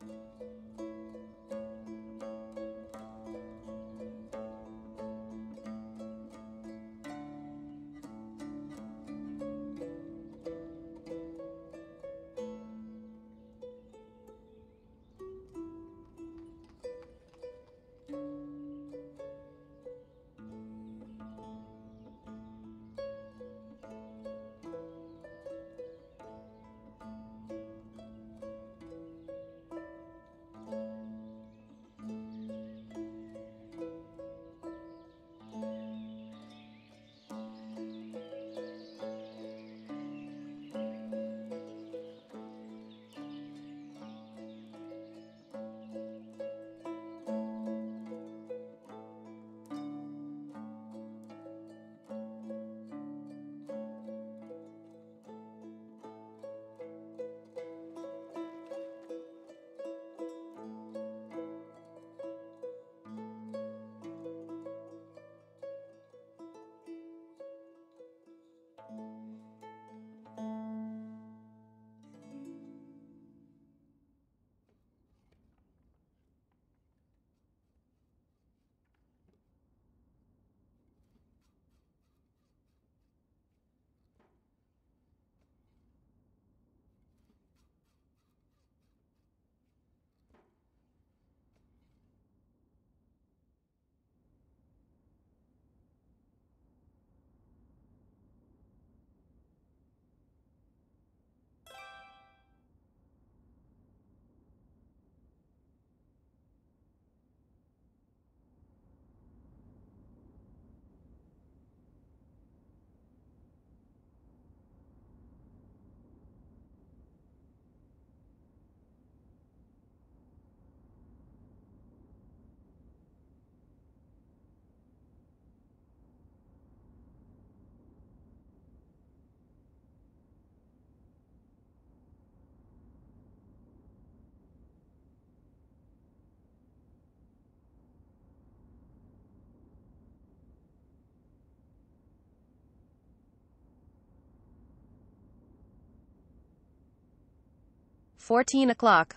Música Fourteen o'clock.